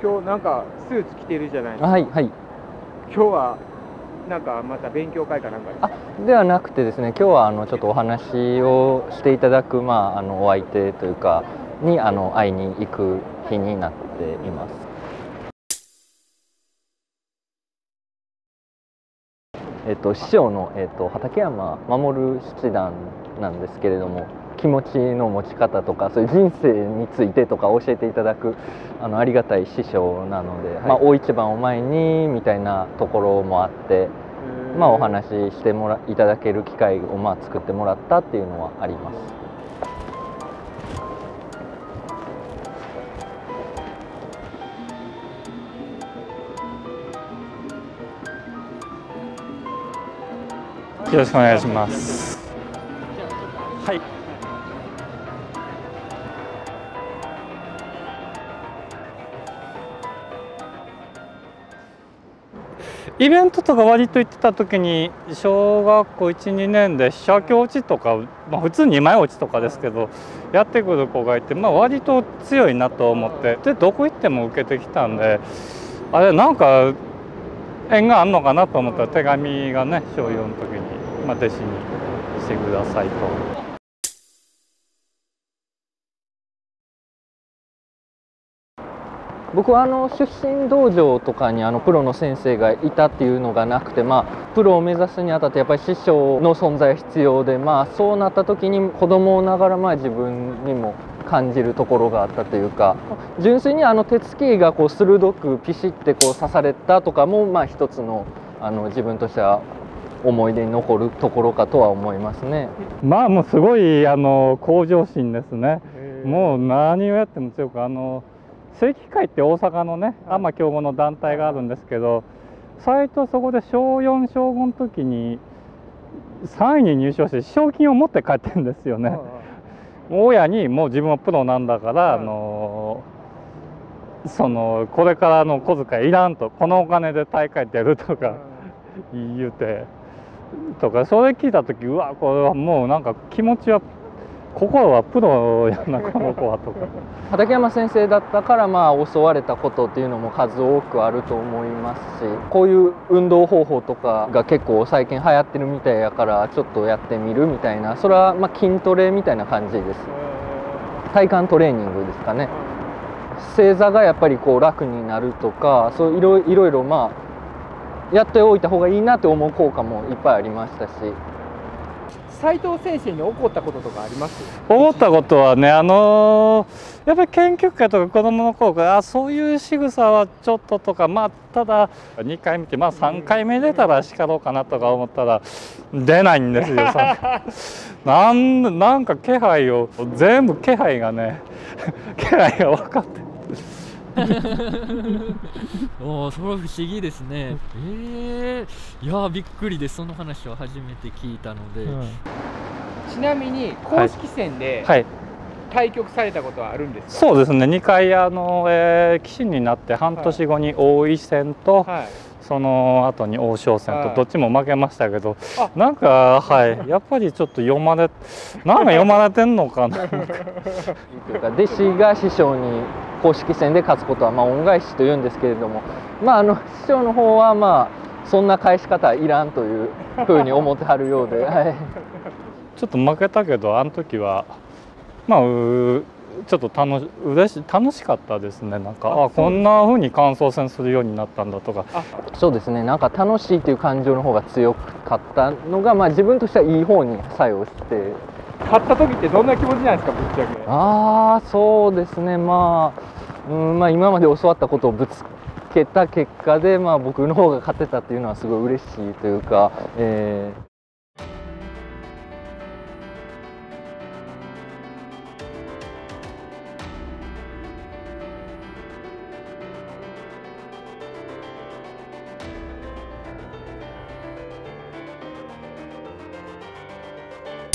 今日なんかスーツ着てるじゃないですか。はいはい今日はなんかまた勉強会かなんかですか？ではなくてですね今日はあのちょっとお話をしていただく、まあ、あのお相手というかにあの会いに行く日になっています。えっと、師匠の、えっと、畠山守七段なんですけれども気持ちの持ち方とかそういう人生についてとか教えていただくあのありがたい師匠なので、まあ、大一番を前にみたいなところもあって、まあ、お話ししてもらいただける機会をまあ作ってもらったっていうのはあります。よろしくお願いします。はい。イベントとか割と行ってた時に小学校12年で写経落ちとか、まあ、普通2枚落ちとかですけどやってくる子がいて、まあ、割と強いなと思ってでどこ行っても受けてきたんであれなんか縁があんのかなと思ったら手紙がね小4の時に、まあ、弟子にしてくださいと。僕はあの出身道場とかにあのプロの先生がいたっていうのがなくて、まあ、プロを目指すにあたってやっぱり師匠の存在が必要で、まあ、そうなった時に子供ながらまあ自分にも感じるところがあったというか純粋にあの手つきがこう鋭くピシッてこう刺されたとかもまあ一つのあの自分としては思い出に残るところかとは思いますね。まあもうすごいあの向上心ですね。もう何をやっても強くあの正規会って大阪のねアマ競合の団体があるんですけど最初そこで小4小5の時に3位に入賞して賞金を持って帰ってるんですよね。親にもう自分はプロなんだから、あのそのこれからの小遣いいらんとこのお金で大会出るとか言うてとかそれ聞いた時うわこれはもうなんか気持ちは心はプロやなこの子はとか。畠山先生だったからまあ教われたことっていうのも数多くあると思いますしこういう運動方法とかが結構最近流行ってるみたいやからちょっとやってみるみたいなそれはまあ筋トレみたいな感じです。体幹トレーニングですかね。正座がやっぱりこう楽になるとかそういろいろいろまあやっておいた方がいいなって思う効果もいっぱいありましたし斉藤先生に怒ったこととかあります？思ったことはねあのやっぱり研究会とか子どもの頃からあそういう仕草はちょっととかまあただ2回見てまあ3回目出たら叱ろうかなとか思ったら出ないんですよ。さ なんなんか気配を全部気配がね気配が分かって おおそれは不思議ですね。ええいやーびっくりです。その話を初めて聞いたので、ちなみに公式戦ではい対局されたことはあるんですか、そうですね。2回あの、えー棋士になって半年後に王位戦と、はい。その後に王将戦はい。とどっちも負けましたけど、あ。なんかはい。やっぱりちょっと読まれ なんか読まれてんのかな？というか弟子が師匠に公式戦で勝つことはまあ恩返しというんですけれども、まあ、あの師匠の方はまあそんな返し方はいらんというふうに思ってはるようで、はい、ちょっと負けたけどあの時はまあうちょっと楽し嬉し楽しかったですねなんか。あこんな風に感想戦するようになったんだとか。そうですねなんか楽しいという感情の方が強かったのが、まあ、自分としてはいい方に作用して。勝った時ってどんな気持ちなんですかぶっちゃけ。ああそうですねまあ,、うんまあ今まで教わったことをぶつけた結果で、まあ、僕の方が勝てたっていうのはすごい嬉しいというか、えー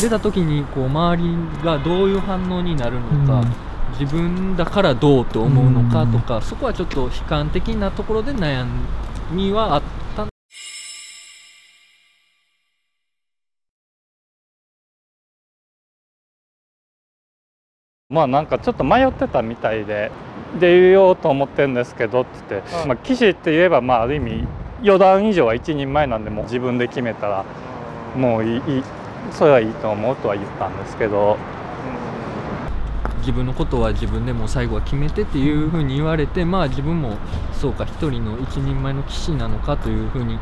出た時にこう周りがどういう反応になるのか、自分だからどうって思うのかとか、そこはちょっと悲観的なところで悩みはあった。まあなんかちょっと迷ってたみたいでで言おうと思ってるんですけどって言って、うん。まあ、騎士って言えばまあある意味四段以上は一人前なんでもう自分で決めたらもういいいいそれはいいと思うとは言ったんですけど自分のことは自分でもう最後は決めてっていうふうに言われてまあ自分もそうか一人の一人前の騎士なのかというふうに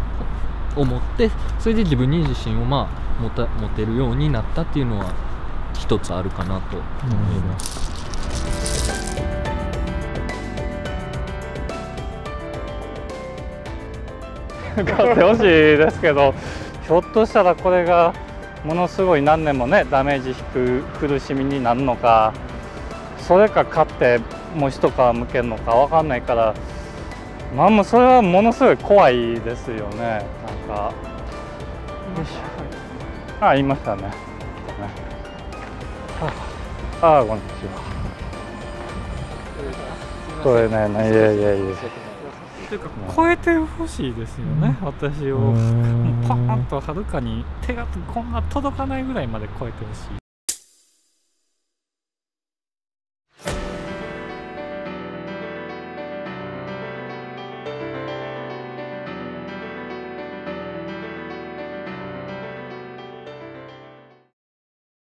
思ってそれで自分に自信をまあ持た持てるようになったっていうのは一つあるかなと思います。勝ってほしいですけどひょっとしたらこれがものすごい何年もねダメージ引く苦しみになるのかそれか勝ってもう一皮むけるのか分かんないからまあもうそれはものすごい怖いですよね。なんか。あいましたね。ああこんにちは。これね。いえいえいえというか超えてほしいですよね、私を。もうパーンとはるかに手がこんな届かないぐらいまで超えてほしい